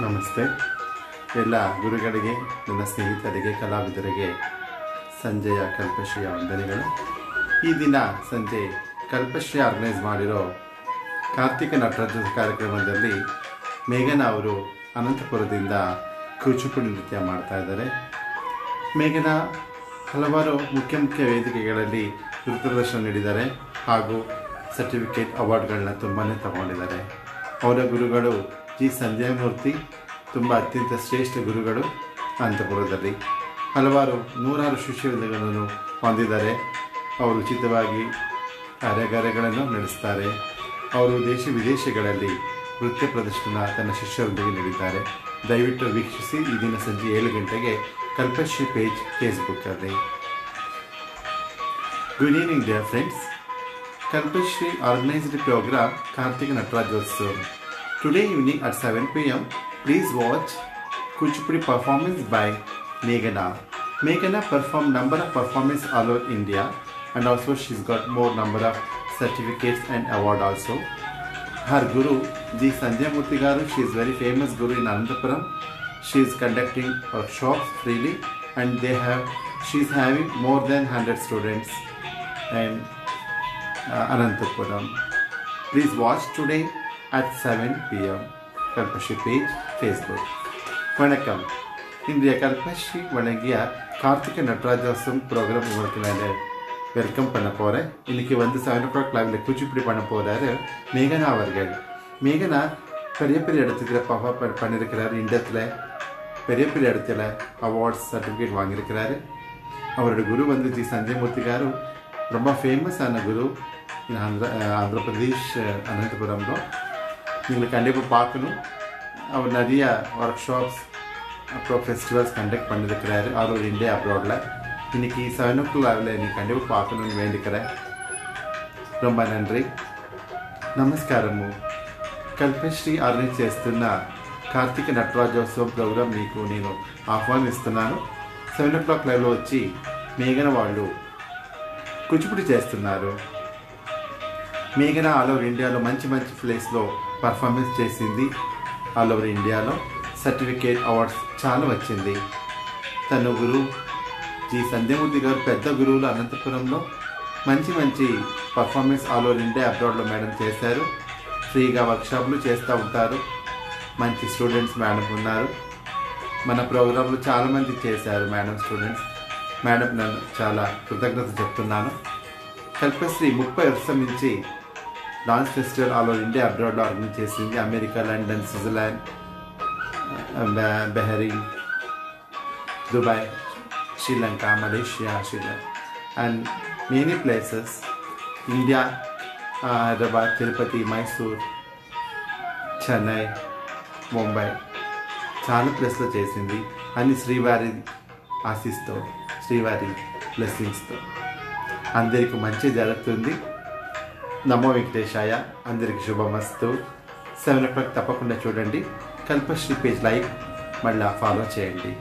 ನಮಸ್ತೆ. ಎಲ್ಲ ಗುರುಗಳಿಗೆ, ನನ್ನ ಸ್ನೇಹಿತರಿಗೆ, ಕಲಾವಿದರಿಗೆ ಸಂಜೆಯ ಕಲ್ಪಶ್ರೀಯ ವಂದನೆಗಳು. ಈ ದಿನ ಸಂಜೆ ಕಲ್ಪಶ್ರೀ ಆರ್ಗನೈಸ್ ಮಾಡಿರೋ ಕಾರ್ತಿಕ ನಟರಾಜ ಕಾರ್ಯಕ್ರಮದಲ್ಲಿ ಮೇಘನ ಅವರು ಅನಂತಪುರದಿಂದ ಕೂಚಿಪುಡಿ ನೃತ್ಯ ಮಾಡ್ತಾ ಇದ್ದಾರೆ. ಮೇಘನಾ ಹಲವಾರು ಮುಖ್ಯ ಮುಖ್ಯ ವೇದಿಕೆಗಳಲ್ಲಿ ನೃತ್ಯದರ್ಶನ ನೀಡಿದ್ದಾರೆ ಹಾಗೂ ಸರ್ಟಿಫಿಕೇಟ್ ಅವಾರ್ಡ್ಗಳನ್ನ ತುಂಬಾ ತಗೊಂಡಿದ್ದಾರೆ. ಅವರ ಗುರುಗಳು ಜಿ ಸಂಧ್ಯಾಮೂರ್ತಿ ತುಂಬ ಅತ್ಯಂತ ಶ್ರೇಷ್ಠ ಗುರುಗಳು ಅಂತಪುರದಲ್ಲಿ. ಹಲವಾರು ನೂರಾರು ಶಿಷ್ಯಗಳನ್ನು ಹೊಂದಿದ್ದಾರೆ. ಅವರು ಉಚಿತವಾಗಿ ಕಾರ್ಯಾಗಾರಗಳನ್ನು ನಡೆಸ್ತಾರೆ. ಅವರು ದೇಶ ವಿದೇಶಗಳಲ್ಲಿ ನೃತ್ಯ ಪ್ರದರ್ಶನ ತನ್ನ ಶಿಷ್ಯರೊಂದಿಗೆ ನೀಡಿದ್ದಾರೆ. ದಯವಿಟ್ಟು ವೀಕ್ಷಿಸಿ ಈ ದಿನ ಸಂಜೆ ಏಳು ಗಂಟೆಗೆ ಕಲ್ಪಶ್ರೀ ಪೇಜ್ ಫೇಸ್ಬುಕ್ಕಲ್ಲಿ good evening dear friends Kalpashree organised program Karthika Natarajotsav. Today evening at 7 pm, please watch Kuchipudi performance by Meghana. Meghana performed number of performance all over India and also she's got more number of certificates and award also. Her guru, G. Sandhya Murthy Garu, she is very famous guru in Anandapuram. She is conducting workshops freely and they have she is having more than 100 students and uh, Anantapuram. Please watch today at 7 pm Kalpashree page Facebook வணக்கம். இன்றைய கல்பஷி வழங்கிய Karthigai நடராஜாசம் program உங்களுக்கு நான் welcome பண்ண போகிறேன் இன்றைக்கி வந்து seven ஓ clock லைவில் குச்சிப்பிடி பண்ண போகிறாரு மேகனா அவர்கள். மேகனா பெரிய பெரிய இடத்துக்கு பவா பண்ணியிருக்கிறார் இண்டத்தில் பெரிய பெரிய இடத்துல அவார்ட்ஸ் சர்டிஃபிகேட் வாங்கியிருக்கிறாரு. அவரோட குரு வந்து ஜி சஞ்சயமூர்த்திகாரும் ரொம்ப ஃபேமஸான குரு ஆந்திர ஆந்திரப்பிரதேஷ் அனந்தபுரம் தான் நீங்கள் கண்டிப்பாக பார்க்கணும் அவர் நிறைய ஒர்க் ஷாப்ஸ் அப்புறம் ஃபெஸ்டிவல்ஸ் கண்டக்ட் பண்ணியிருக்கிறாரு ஆல் ஓவர் இந்தியா அப்ராடில் இன்னைக்கு செவன் ஓ கிளாக்ல நீ கண்டிப்பாக பார்க்கணும்னு வேண்டிக்கிறேன் ரொம்ப நன்றி నమస్కారము కల్పశ్రీ ఆర్గనైజ్ చేస్తున్న కార్తీక నటరాజోత్సవం ప్రోగ్రాం మీకు నేను ఆహ్వానిస్తున్నాను సెవెన్ ఓ క్లాక్ లైవ్లో వచ్చి మేఘన వాళ్ళు కూచిపూడి చేస్తున్నారు మేఘన ఆల్ ఓవర్ ఇండియాలో మంచి మంచి ప్లేస్లో పర్ఫార్మెన్స్ చేసింది ఆల్ ఓవర్ ఇండియాలో. సర్టిఫికేట్ అవార్డ్స్ చాలా వచ్చింది. తను గురువు జీ సంధ్యమూర్తి గారు పెద్ద గురువులు అనంతపురంలో మంచి మంచి పర్ఫార్మెన్స్ ఆల్ ఓవర్ ఇండియా అబ్రాడ్లో మేడం చేశారు. ఫ్రీగా వర్క్షాప్లు చేస్తూ ఉంటారు. మంచి స్టూడెంట్స్ మేడం ఉన్నారు. మన ప్రోగ్రాంలు చాలామంది చేశారు మేడం స్టూడెంట్స్. మేడం నన్ను చాలా కృతజ్ఞత చెప్తున్నాను. కల్పశ్రీ ముప్పై వర్షం నుంచి dance festival all over India అబ్రాడ్లో organise చేసింది. America London Switzerland Bahrain Dubai Sri Lanka Malaysia Sri Lanka and many places India Hyderabad Tirupati Mysore Chennai Mumbai చాలా ప్లేస్లో చేసింది. అని శ్రీవారి ఆశీస్తో శ్రీవారి బ్లెస్సింగ్స్తో అందరికీ మంచి జరుగుతుంది. నమో వెంకటేశాయ అందరికి శుభమస్తు. సెవెన్ ఓ క్లాక్ తప్పకుండా చూడండి. కల్పశ్రీ పేజ్ లైక్ మళ్ళీ ఫాలో చేయండి.